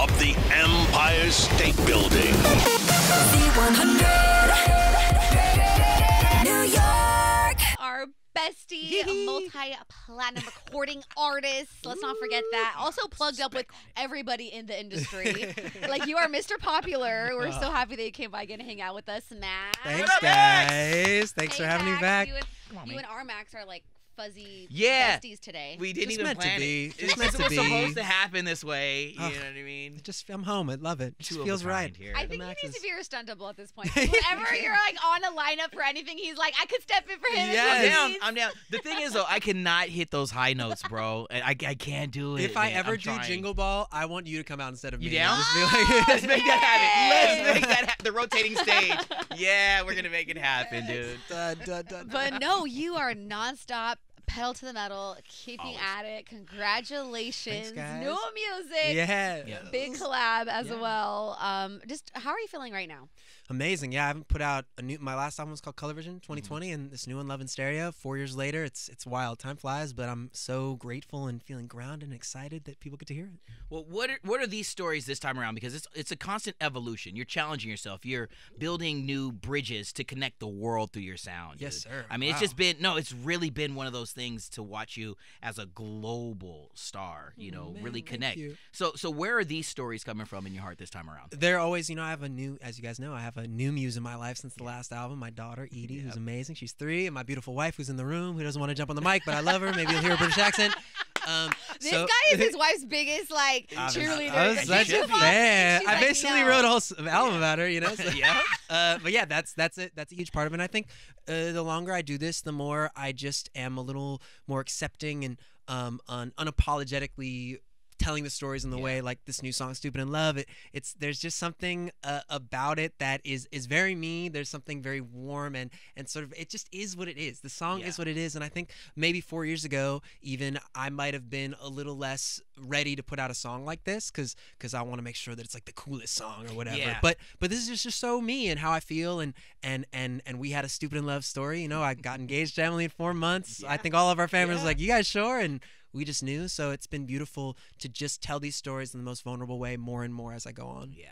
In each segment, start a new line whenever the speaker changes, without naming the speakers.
of the Empire State Building.
Z100. New York.
Our bestie, multi-platinum recording artist. Let's not forget that. Also plugged up with everybody in the industry. like you are Mr. Popular. We're so happy that you came by again to hang out with us, Max.
Thanks, guys. Thanks
Hey,
for having me back.
You and,
on,
you and our Max are like fuzzy
Yeah.
besties today.
We didn't
Just
even
meant to
plan
be.
it.
Just
It
meant
was
to be.
supposed to happen this way. You
Oh.
know what I mean?
Just I'm home. I love it. It just
Two of a
feels right.
kind here.
I think he
Max
needs
is-
to be your stunt double at this point. Whenever you're like on a lineup for anything, he's like, I could step in for him. if he
Yes.
I'm down.
needs."
I'm down. The thing is, though, I cannot hit those high notes, bro. I, I, I can't do it.
If I
man.
ever
I'm
do
trying.
Jingle Ball, I want you to come out instead of
You
me.
down?
Just be like,
Let's make that happen. Let's make that happen. The rotating stage. Yeah, we're gonna make it happen, dude.
da, da, da, da.
But no, you are nonstop, pedal to the metal, keeping
Always.
at it. Congratulations.
guys.
New music.
yeah.
Yeah.
Big collab as
Yeah.
well. Um, just how are you feeling right now?
Amazing. Yeah, I haven't put out a new. My last album was called Color Vision 2020,
Mm-hmm.
and this new one, Love in Stereo. Four years later, it's it's wild. Time flies, but I'm so grateful and feeling grounded and excited that people get to hear it.
Well, what are, what are these stories this time around? Because it's it's a constant evolution. You're challenging yourself. You're building new bridges to connect the world through your sound.
Yes,
dude.
sir.
I mean, it's just been no. It's really been one of those things to watch you as a global star. You oh, know,
Oh, man,
really connect. So so where are these stories coming from in your heart this time around?
They're always, you know, I have a new, as you guys know, I have a new muse in my life since the last album. My daughter Edie, who's amazing. She's three, and my beautiful wife, who's in the room, who doesn't want to jump on the mic, but I love her. Maybe you'll hear a British accent. Um,
This
so-
guy is his wife's biggest like
I was-
cheerleader.
I was such a fan. I
like,
basically
"No."
wrote a whole album about her, you know. so-
yeah.
uh, but yeah, that's that's it. That's a huge part of it. And I think uh, the longer I do this, the more I just am a little more accepting and um, un- unapologetically telling the stories in the
Yeah.
way like this new song "Stupid in Love." It, it's there's just something uh, about it that is is very me. There's something very warm and and sort of it just is what it is. The song is what it is. And I think maybe four years ago, even I might have been a little less ready to put out a song like this because because I want to make sure that it's like the coolest song or whatever.
Yeah.
But but this is just, just so me and how I feel and and and and we had a stupid in love story. You know, I got engaged to Emily in four months. I think all of our family was like, "You guys sure?" And we just knew. So it's been beautiful to just tell these stories in the most vulnerable way more and more as I go on.
Yeah.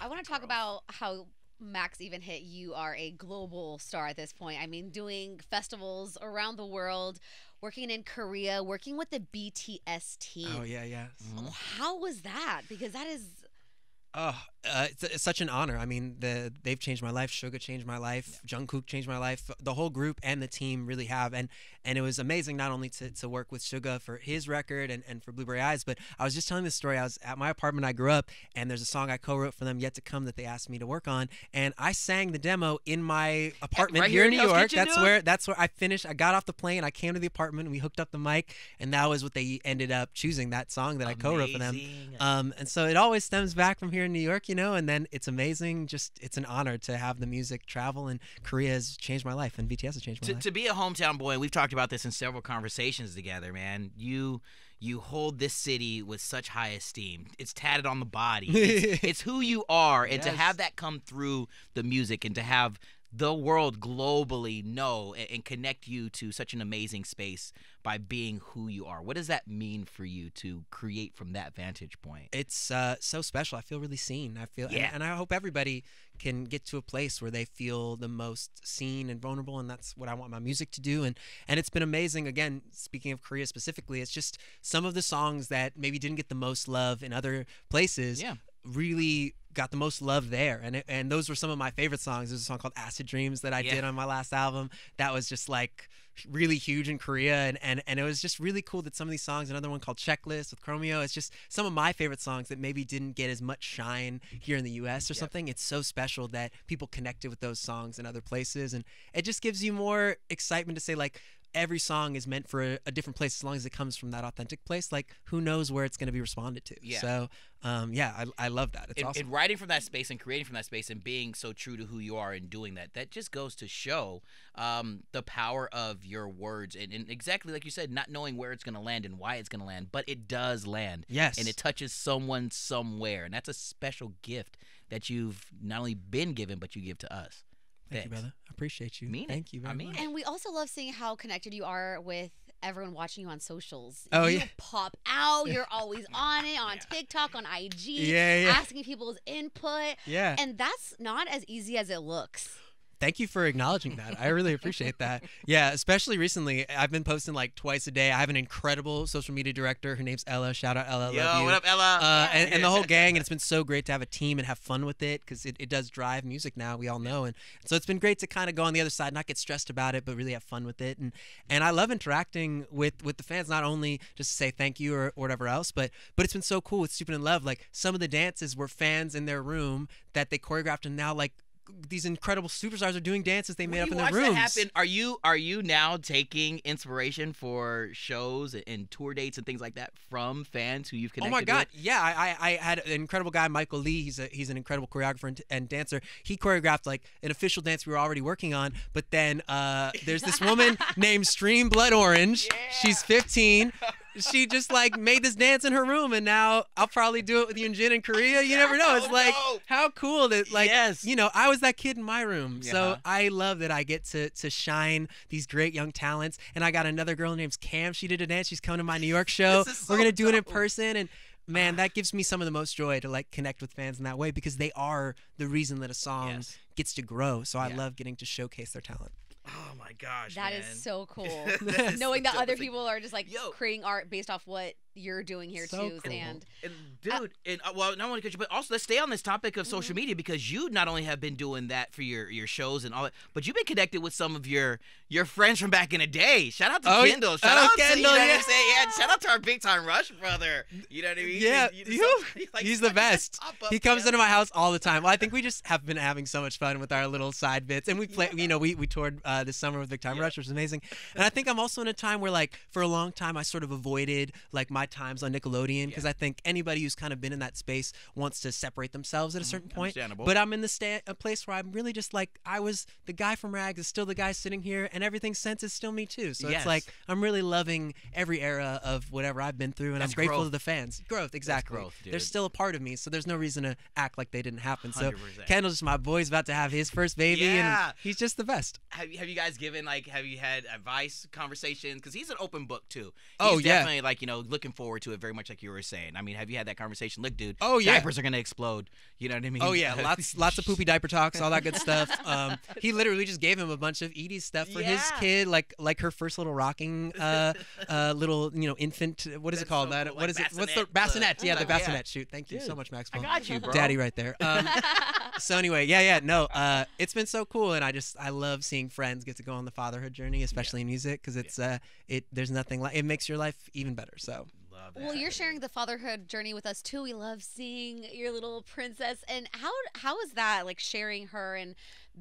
I want to talk about how Max even hit you are a global star at this point. I mean, doing festivals around the world, working in Korea, working with the BTS team.
Oh yeah, yeah.
How was that? Because that is
Oh, uh, it's, it's such an honor. I mean, the they've changed my life. Suga changed my life. Jungkook changed my life. The whole group and the team really have. And and it was amazing not only to, to work with Suga for his record and, and for Blueberry Eyes, but I was just telling this story. I was at my apartment. I grew up, and there's a song I co-wrote for them, Yet to Come, that they asked me to work on, and I sang the demo in my apartment
right
here in New York. That's where that's where I finished. I got off the plane. I came to the apartment. and We hooked up the mic, and that was what they ended up choosing. That song that I co-wrote for them. Um, and so it always stems back from here in New York, you know, and then it's amazing. Just it's an honor to have the music travel, and Korea has changed my life, and BTS has changed my
to,
life.
to be a hometown boy, we've talked about this in several conversations together, man. You you hold this city with such high esteem. It's tatted on the body. It's, it's who you are, and to have that come through the music, and to have the world globally know and, and connect you to such an amazing space by being who you are. What does that mean for you to create from that vantage point?
it's uh, so special. I feel really seen. I feel, and-
Yeah.
and, I hope everybody can get to a place where they feel the most seen and vulnerable, and that's what I want my music to do. And and it's been amazing. Again, speaking of Korea specifically, it's just some of the songs that maybe didn't get the most love in other places.
Yeah.
Really got the most love there. And it, and those were some of my favorite songs. There's a song called acid dreams that i
Yeah.
did on my last album that was just like really huge in korea. And, and and it was just really cool that some of these songs another one called checklist with chromeo it's just some of my favorite songs that maybe didn't get as much shine here in the us or something. It's so special that people connected with those songs in other places. And it just gives you more excitement to say like every song is meant for a, a different place as long as it comes from that authentic place. Like who knows where it's going to be responded to.
Yeah.
so um, yeah I, I love that. It's
and,
awesome.
and writing from that space and creating from that space and being so true to who you are and doing that that just goes to show um, the power of your words and, and exactly like you said not knowing where it's going to land and why it's going to land but it does land.
Yes.
And it touches someone somewhere and that's a special gift that you've not only been given but you give to us.
Thank you brother. I appreciate you.
Mean it.
thank you
I mean
much.
It.
And we also love seeing how connected you are with everyone watching you on socials.
Oh,
you
yeah.
pop out. You're always on it on TikTok, on IG,
Yeah, yeah.
asking people's input.
Yeah.
And that's not as easy as it looks.
Thank you for acknowledging that. I really appreciate that. Yeah, especially recently, I've been posting like twice a day. I have an incredible social media director. Her name's Ella. Shout out Ella.
Yo,
love you.
what up, Ella?
Uh, and, and the whole gang, and it's been so great to have a team and have fun with it because it, it does drive music now. We all know, and so it's been great to kind of go on the other side, not get stressed about it, but really have fun with it. And and I love interacting with with the fans, not only just to say thank you or, or whatever else, but but it's been so cool with Stupid in Love. Like some of the dances were fans in their room that they choreographed, and now like these incredible superstars are doing dances they made
When
up in their rooms.
Happen, are you are you now taking inspiration for shows and tour dates and things like that from fans who you've connected?
Oh my god!
with?
Yeah, I, I had an incredible guy, Michael Lee. He's a he's an incredible choreographer and, and dancer. He choreographed like an official dance we were already working on. But then uh, there's this woman named Stream Blood Orange. She's 15. She just like made this dance in her room, and now I'll probably do it with Yunjin in Korea. You never know. It's
Oh,
like
no.
how cool that like
Yes.
you know I was that kid in my room. So I love that I get to to shine these great young talents. And I got another girl named Cam. She did a dance. She's coming to my New York show.
This is
We're gonna do it in. Person and. Man, that gives me some of the most joy to like connect with fans in that way because they are the reason that a song
Yes.
gets to grow. So I
Yeah.
love getting to showcase their talent.
Oh my gosh,
That is
man.
so cool.
That is
Knowing that other people are just like
Yo.
creating art based off what you're doing here
So
too,
cool.
and
And dude, and uh, well, not only because you, but also let's stay on this topic of
Mm-hmm.
social media because you not only have been doing that for your your shows and all that, but you've been connected with some of your your friends from back in the day. Shout out to
Oh, yeah.
Kendall. Shout
Oh,
out to you
Kendall,
know
yeah.
Yeah, shout out to our big time Rush brother. You know what I mean?
Yeah,
You-
you-
you- like,
he's the best. He comes
together.
into my house all the time. Well, I think we just have been having so much fun with our little side bits, and we play. You know, we we toured uh, this summer with Big Time
Yeah.
Rush, which was amazing. And I think I'm also in a time where, like, for a long time, I sort of avoided like my times on Nickelodeon because I think anybody who's kind of been in that space wants to separate themselves at a certain point.
Mm-hmm.
But I'm in the sta- a place where I'm really just like I was the guy from Rags is still the guy sitting here, and everything since is still me too. So
Yes.
it's like I'm really loving every era of whatever I've been through, and
That's
I'm grateful
growth.
to the fans. Growth, exactly.
growth,
They're still a part of me, so there's no reason to act like they didn't happen. So
100%.
Kendall's my boy's about to have his first baby,
Yeah.
and he's just the best.
have you, have you guys given like have you had advice conversations because he's an open book too he's
Oh, yeah.
definitely like you know looking forward to it very much like you were saying i mean have you had that conversation look dude
Oh, yeah.
diapers are gonna explode you know what i mean
Oh yeah, lots lots of poopy diaper talks, all that good stuff. Um, he literally just gave him a bunch of Edie's stuff for his kid, like like her first little rocking, uh, uh, little you know infant. What is it called?
so
that
cool,
what
like
is it? What's the
bassinet,
bassinet?
the-
yeah, the
yeah.
bassinet shoot. Thank you so
Dude,
much,
i
Maxwell.
got you bro
Daddy right there. Um, so anyway, yeah, yeah, no, uh, it's been so cool, and I just I love seeing friends get to go on the fatherhood journey, especially in music, because it's uh, it there's nothing like it makes your life even better. So
Love
Well, you're sharing the fatherhood journey with us too. We love seeing your little princess. And how how is that like sharing her and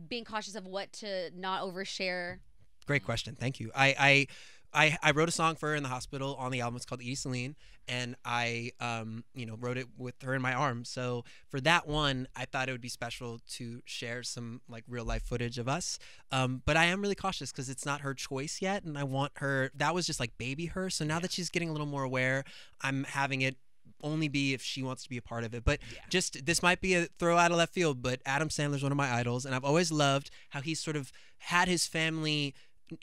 being cautious of what to not overshare?
Great question. Thank you. I, I I I wrote a song for her in the hospital on the album. It's called Edie Celine, and I um you know wrote it with her in my arms. So for that one, I thought it would be special to share some like real life footage of us. Um, but I am really cautious because it's not her choice yet, and I want her. That was just like baby her. So now that she's getting a little more aware, I'm having it only be if she wants to be a part of it. But
Yeah.
just this might be a throw out of left field, but Adam Sandler's one of my idols, and I've always loved how he's sort of had his family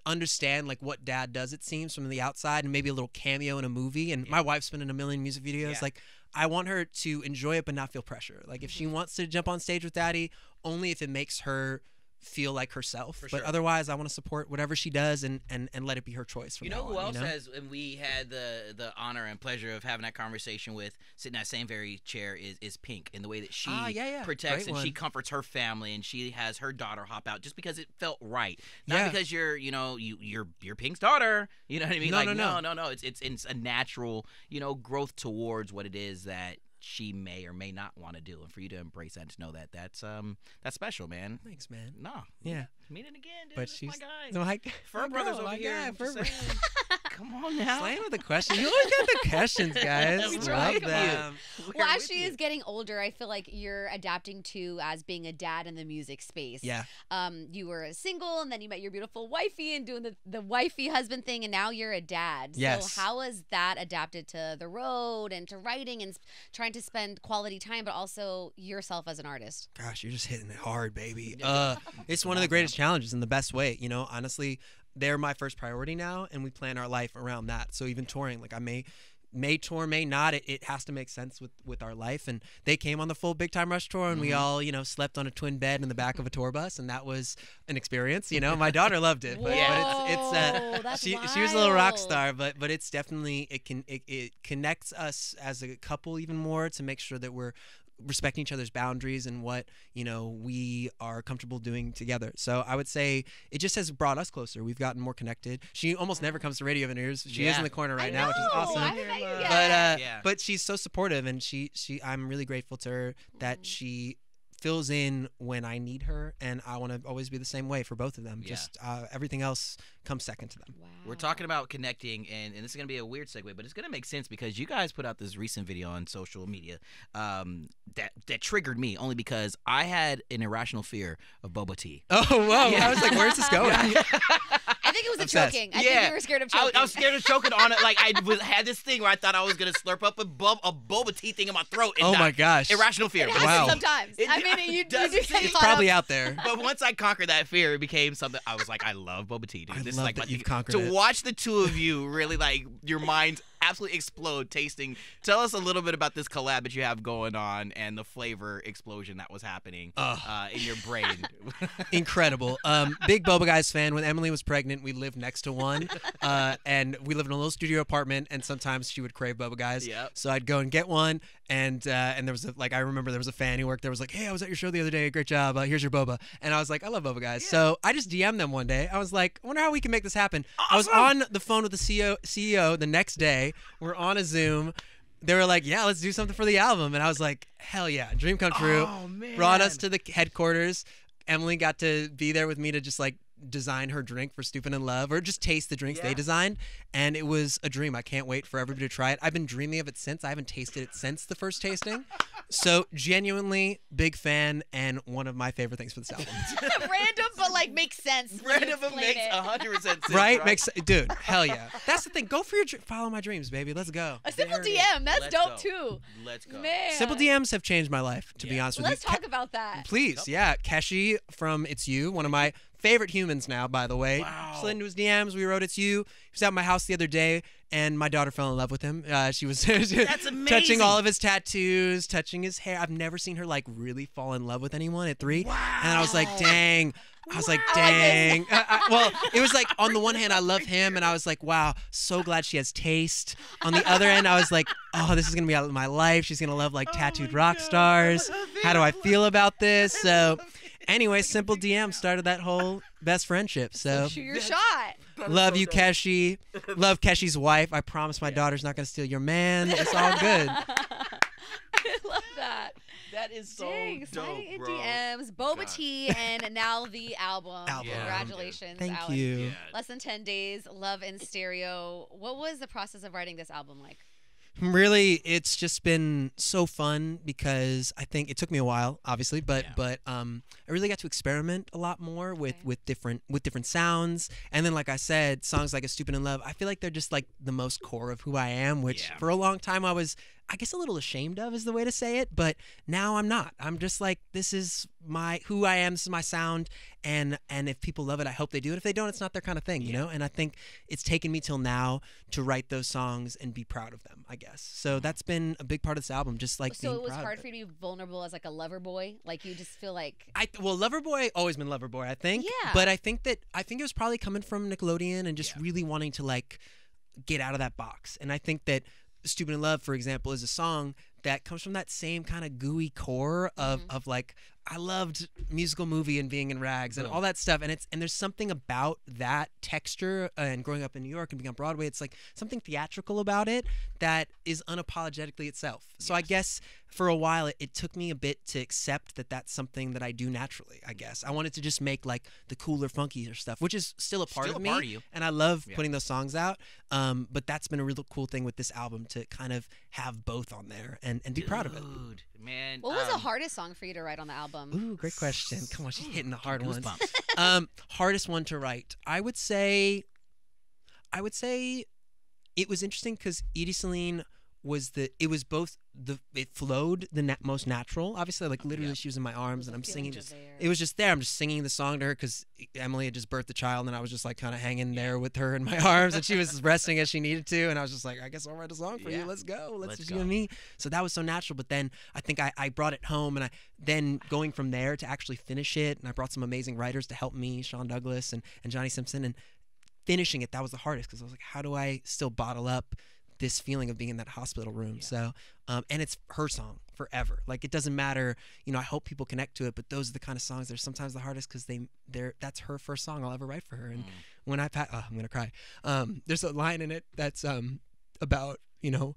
understand like what dad does it seems from the outside and maybe a little cameo in a movie and my wife's been in a million music videos
Yeah.
like i want her to enjoy it but not feel pressure like if
Mm-hmm.
she wants to jump on stage with daddy only if it makes her feel like herself
For
but
sure.
otherwise i want to support whatever she does and and, and let it be her choice
You know who
on,
else
you know?
has, and we had the the honor and pleasure of having that conversation with, sitting in that same very chair is is Pink, in the way that she
Ah, yeah, yeah.
protects
Great
and she comforts her family, and she has her daughter hop out just because it felt right, not
Yeah.
because you're you know you you're you're Pink's daughter. You know what I mean?
No,
like
no, no.
no, no. It's it's it's a natural you know growth towards what it is that she may or may not want to do, and for you to embrace that and to know that that's um that's special, man.
thanks man
No,
yeah
meet it again, dude.
but she's
my guy.
so my,
Fur
my
Brothers
girl,
over
my
here.
guy, Fur.
Come on now.
Slaying with the questions. You always got the questions, guys.
We
Love
try to.
them.
Well, as she
you.
is getting older, I feel like you're adapting to as being a dad in the music space.
Yeah.
Um, you were a single, and then you met your beautiful wifey, and doing the the wifey husband thing, and now you're a dad.
Yes.
So how has that adapted to the road and to writing and trying to spend quality time, but also yourself as an artist?
Gosh, you're just hitting it hard, baby. Uh, it's one of the greatest challenges in the best way. You know, honestly, they're my first priority now, and we plan our life around that. So even touring, like I may may tour, may not. It, it has to make sense with with our life. And they came on the full Big Time Rush tour, and we
Mhm.
all you know slept on a twin bed in the back of a tour bus, and that was an experience. You know, my daughter loved it, but, but it's it's uh,
Whoa,
she she was a little rock star, but but it's definitely it can it, it connects us as a couple even more to make sure that we're respecting each other's boundaries and what you know we are comfortable doing together. So I would say it just has brought us closer. We've gotten more connected. She almost never comes to Radio Veneers. She is in the corner
I
right now, which is awesome.
I haven't met you yet.
But uh,
Yeah.
but she's so supportive, and she she I'm really grateful to her that
Mm.
she fills in when I need her, and I want to always be the same way for both of them.
Yeah.
Just uh, everything else comes second to them.
Wow.
We're talking about connecting, and, and this is gonna be a weird segue, but it's gonna make sense because you guys put out this recent video on social media um, that that triggered me only because I had an irrational fear of boba tea.
Oh whoa!
Yeah.
I was like, "Where's this going?"
I think it was a
Obsessed.
choking. I
Yeah.
think you were scared of choking.
I was scared of choking on it. Like I was, had this thing where I thought I was gonna slurp up a, bub, a boba tea thing in my throat. And
oh
die.
my gosh!
Irrational fear.
It
Wow.
sometimes.
It-
I mean,
it
you, you
does
do get
It's probably
up.
out there.
But once I conquered that fear, it became something. I was like, I love boba tea, dude.
I
this is
love
like
that
my
you've
thing.
conquered
to
it.
watch the two of you really like your minds absolutely explode tasting. Tell us a little bit about this collab that you have going on and the flavor explosion that was happening uh, in your brain.
Incredible. Um, big Boba Guys fan. When Emily was pregnant, we lived next to one, uh, and we lived in a little studio apartment. And sometimes she would crave Boba Guys.
Yep.
So I'd go and get one, and uh, and there was a, like I remember there was a fan who worked there was like, hey, I was at your show the other day. Great job. Uh, here's your boba. And I was like, I love Boba Guys. So I just DM'd them one day. I was like, I wonder how we can make this happen. I was on the phone with the CEO CEO the next day. We're on a Zoom. They were like, yeah, let's do something for the album, and I was like, hell yeah, dream come true.
Oh,
Brought us to the headquarters. Emily got to be there with me to just like design her drink for Stupid in Love or just taste the drinks
Yeah.
they designed. And it was a dream. I can't wait for everybody to try it. I've been dreaming of it since. I haven't tasted it since the first tasting. So genuinely big fan and one of my favorite things for this album.
Random, but like makes sense.
Random
explain
makes
it.
hundred percent sense.
right? Makes dude, hell yeah. That's the thing. Go for your follow my dreams, baby. Let's go.
a simple
There.
DM. That's
Let's
dope
go.
too.
Let's go.
Man.
Simple DMs have changed my life, to be honest with you.
Let's
you.
talk about that.
Please, yeah. Keshi from It's You, one of my favorite humans now, by the way.
Wow.
Slid into his DMs. We wrote It's You. He was at my house the other day, and my daughter fell in love with him. Uh, she was touching all of his tattoos, touching his hair. I've never seen her like really fall in love with anyone at three. And I was like, dang. I was like,
Wow. Like
dang. Uh, uh, well, it was like on the one hand, I love him, and I was like, wow, so glad she has taste. On the other end, I was like, oh, this is gonna be out of my life. She's gonna love like tattooed rock stars. How do I feel about this? So, anyway, simple DM started that whole best friendship. So,
Shoot your
That's-
shot.
love you, Keshi. Love Keshi's wife. I promise my daughter's not gonna steal your man. It's all good.
I love that.
That is so
Dang,
dope,
sliding in
bro.
DMs, Boba
God.
Tea, and now the album.
Album.
Yeah.
Congratulations,
Thank
Alan.
you.
Yeah.
Less than 10 days, Love in Stereo. What was the process of writing this album like?
Really, it's just been so fun because I think it took me a while, obviously, but
Yeah.
but um, I really got to experiment a lot more with
Okay.
with different with different sounds, and then like I said, songs like "A Stupid in Love," I feel like they're just like the most core of who I am, which
Yeah.
for a long time I was, I guess, a little ashamed of is the way to say it, but now I'm not. I'm just like this is my who I am. This is my sound, and and if people love it, I hope they do. And if they don't, it's not their kind of thing, you know. And I think it's taken me till now to write those songs and be proud of them. I guess so. That's been a big part of this album. Just like
so it was hard
it.
for you to be vulnerable as like a lover boy? Like you just feel like.
I well, lover boy always been lover boy, I think.
Yeah.
But I think that I think it was probably coming from Nickelodeon and just
Yeah.
really wanting to like get out of that box. And I think that "Stupid in Love," for example, is a song that comes from that same kind of gooey core of
Mhm.
of like I loved musical movie and being in rags and all that stuff. And it's and there's something about that texture uh, and growing up in New York and being on Broadway. It's like something theatrical about it that is unapologetically itself. So I guess for a while it, it took me a bit to accept that that's something that I do naturally. I guess I wanted to just make like the cooler, funkier stuff, which is still a part
Still
of
a
me,
part of you.
and I love
Yeah.
putting those songs out. Um, but that's been a real cool thing with this album to kind of have both on there and and be proud of it.
Dude, man.
What was the
um,
hardest song for you to write on the album?
Ooh, great question. Come on, she's hitting the hard ones.
goosebumps.
um, hardest one to write. I would say, I would say, it was interesting because Edie Celine was the it was both the it flowed the na- most natural. Obviously, like literally,
Yeah.
she was in my arms and I'm singing.
Just
It was just there. I'm just singing the song to her because Emily had just birthed a child, and I was just like kind of hanging there with her in my arms, and she was resting as she needed to, and I was just like, I guess I'll write a song for
Yeah.
you. Let's go. Let's,
Let's
just
go.
you and me. So that was so natural. But then I think I, I brought it home, and I then going from there to actually finish it, and I brought some amazing writers to help me, Sean Douglas and and Johnny Simpson, and finishing it that was the hardest because I was like, how do I still bottle up this feeling of being in that hospital room? So, um, and it's her song forever. Like it doesn't matter, you know. I hope people connect to it, but those are the kind of songs that are sometimes the hardest because they they're that's her first song I'll ever write for her. And
Mm.
when I pa- oh, I'm gonna cry. Um, there's a line in it that's um about you know.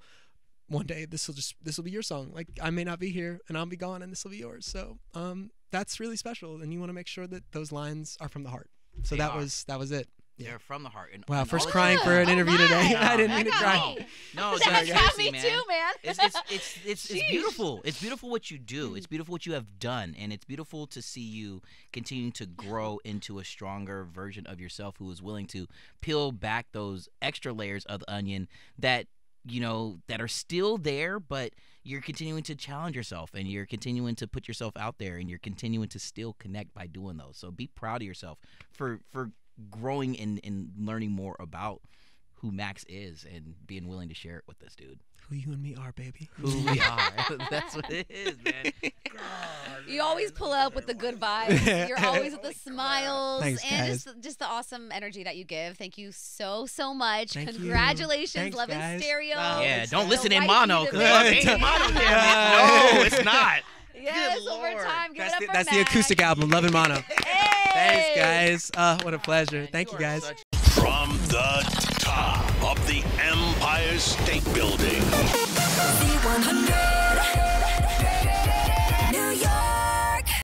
One day this will just this will be your song. Like I may not be here and I'll be gone and this will be yours. So um that's really special and you want to make sure that those lines are from the heart. So
They
that
are.
was that was it. Yeah.
They're from the heart. And,
Wow,
and
first crying for an
Oh
interview
my.
today. I didn't mean to cry.
me.
No,
that
sorry,
got me
man.
too, man.
it's it's it's it's, it's beautiful. It's beautiful what you do. It's mm. beautiful what you have done, and it's beautiful to see you continuing to grow into a stronger version of yourself who is willing to peel back those extra layers of the onion that you know that are still there, but you're continuing to challenge yourself and you're continuing to put yourself out there and you're continuing to still connect by doing those. So be proud of yourself for for growing and, and learning more about who Max is and being willing to share it with us, dude
Who you and me are, baby.
who we are. That's what it is, man.
You always pull up with the good vibes. You're always with the smiles
Thanks,
and
guys.
just just the awesome energy that you give. Thank you so so much.
Thank.
Congratulations,
Thanks,
Love and. Stereo.
Wow.
Yeah, don't
the
listen in mono
beat
because
of
love ain't mono.
Yeah.
Damn it. No, it's not.
Yes,
Good
over
Lord.
time. Give
That's
it
the,
up for
that's the acoustic album, Love and Mono.
Hey!
Thanks, guys. Uh, what a pleasure. Thank you,
are
guys.
From the top of the Empire State Building.
Z100.